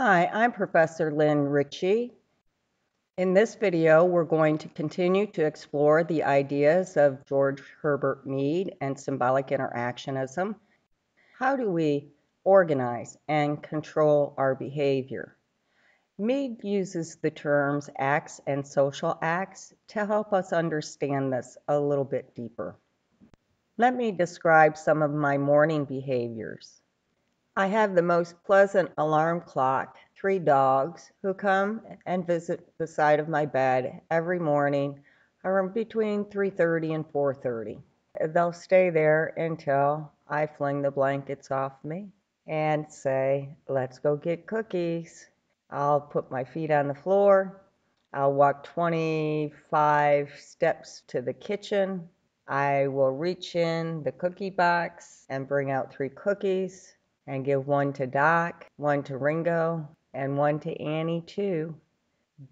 Hi, I'm Professor Lynn Ritchey. In this video, we're going to continue to explore the ideas of George Herbert Mead and symbolic interactionism. How do we organize and control our behavior? Mead uses the terms acts and social acts to help us understand this a little bit deeper. Let me describe some of my morning behaviors. I have the most pleasant alarm clock, three dogs who come and visit the side of my bed every morning around between 3:30 and 4:30. They'll stay there until I fling the blankets off me and say, "Let's go get cookies." I'll put my feet on the floor. I'll walk 25 steps to the kitchen. I will reach in the cookie box and bring out three cookies and give one to Doc, one to Ringo, and one to Annie too.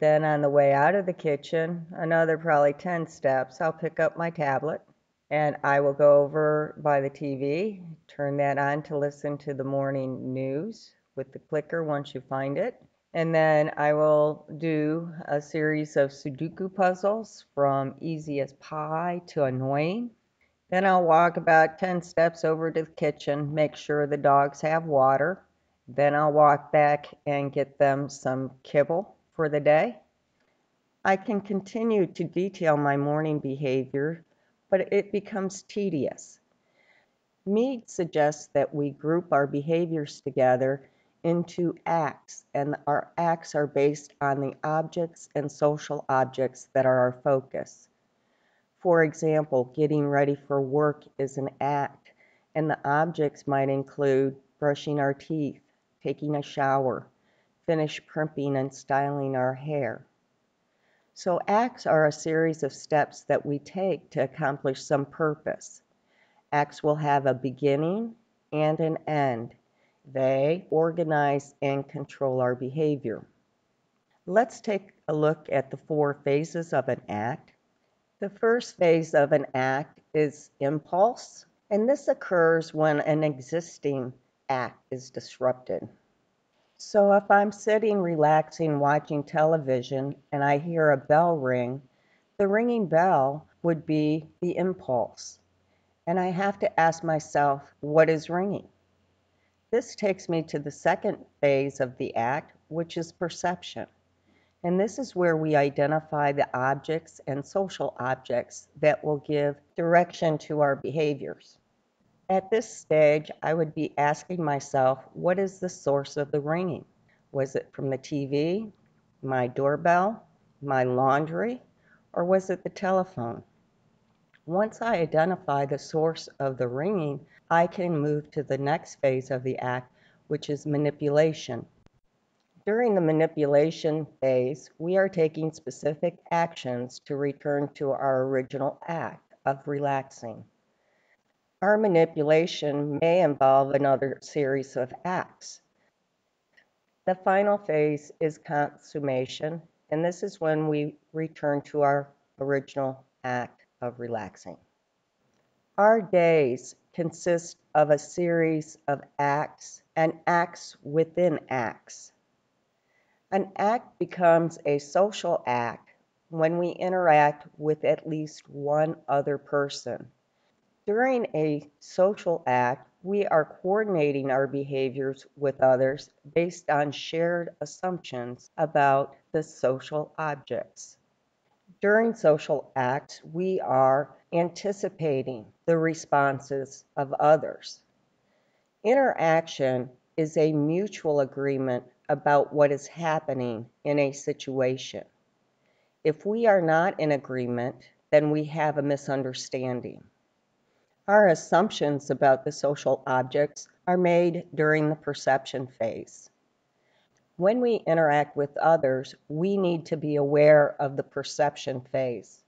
Then on the way out of the kitchen, another probably 10 steps, I'll pick up my tablet and I will go over by the TV, turn that on to listen to the morning news with the clicker once you find it. And then I will do a series of Sudoku puzzles from easy as pie to annoying. Then I'll walk about 10 steps over to the kitchen, make sure the dogs have water. Then I'll walk back and get them some kibble for the day. I can continue to detail my morning behavior, but it becomes tedious. Mead suggests that we group our behaviors together into acts, and our acts are based on the objects and social objects that are our focus. For example, getting ready for work is an act, and the objects might include brushing our teeth, taking a shower, finish primping and styling our hair. So acts are a series of steps that we take to accomplish some purpose. Acts will have a beginning and an end. They organize and control our behavior. Let's take a look at the four phases of an act the first phase of an act is impulse, and this occurs when an existing act is disrupted. So if I'm sitting relaxing watching television and I hear a bell ring, the ringing bell would be the impulse. And I have to ask myself, what is ringing? This takes me to the second phase of the act, which is perception. And this is where we identify the objects and social objects that will give direction to our behaviors. At this stage, I would be asking myself, what is the source of the ringing? Was it from the TV, my doorbell, my laundry, or was it the telephone? Once I identify the source of the ringing, I can move to the next phase of the act, which is manipulation. During the manipulation phase, we are taking specific actions to return to our original act of relaxing. Our manipulation may involve another series of acts. The final phase is consummation, and this is when we return to our original act of relaxing. Our days consist of a series of acts and acts within acts. An act becomes a social act when we interact with at least one other person. During a social act, we are coordinating our behaviors with others based on shared assumptions about the social objects. During social acts, we are anticipating the responses of others. Interaction is a mutual agreement about what is happening in a situation. If we are not in agreement, then we have a misunderstanding. Our assumptions about the social objects are made during the perception phase. When we interact with others, we need to be aware of the perception phase.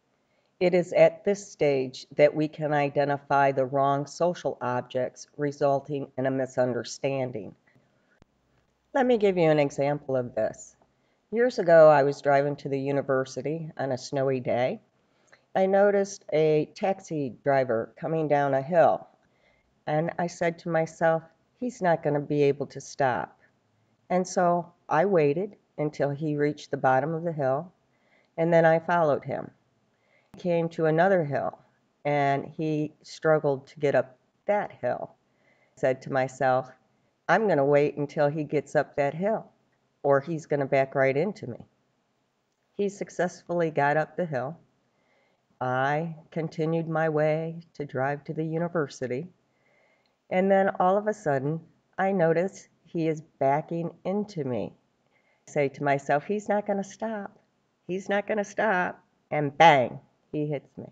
It is at this stage that we can identify the wrong social objects resulting in a misunderstanding. Let me give you an example of this. Years ago, I was driving to the university on a snowy day. I noticed a taxi driver coming down a hill, and I said to myself, he's not going to be able to stop. And so I waited until he reached the bottom of the hill, and then I followed him. He came to another hill, and he struggled to get up that hill. I said to myself, I'm going to wait until he gets up that hill, or he's going to back right into me. He successfully got up the hill. I continued my way to drive to the university. And then all of a sudden, I notice he is backing into me. I say to myself, he's not going to stop. He's not going to stop. And bang, he hits me.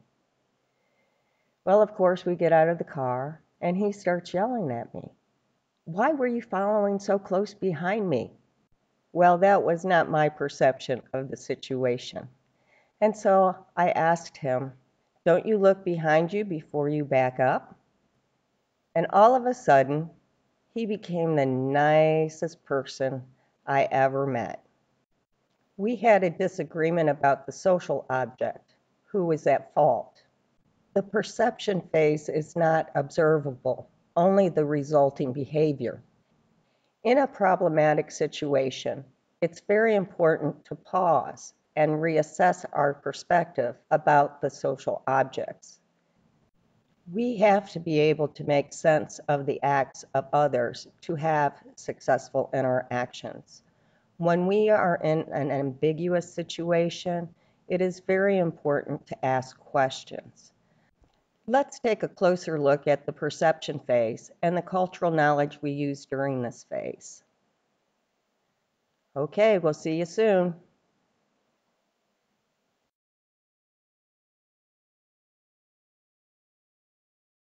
Well, of course, we get out of the car and he starts yelling at me. Why were you following so close behind me? Well, that was not my perception of the situation. And so I asked him, Don't you look behind you before you back up? And all of a sudden, he became the nicest person I ever met. We had a disagreement about the social object, who was at fault. The perception phase is not observable, only the resulting behavior. In a problematic situation, it's very important to pause and reassess our perspective about the social objects. We have to be able to make sense of the acts of others to have successful interactions. When we are in an ambiguous situation, it is very important to ask questions. Let's take a closer look at the perception phase and the cultural knowledge we use during this phase. Okay, we'll see you soon.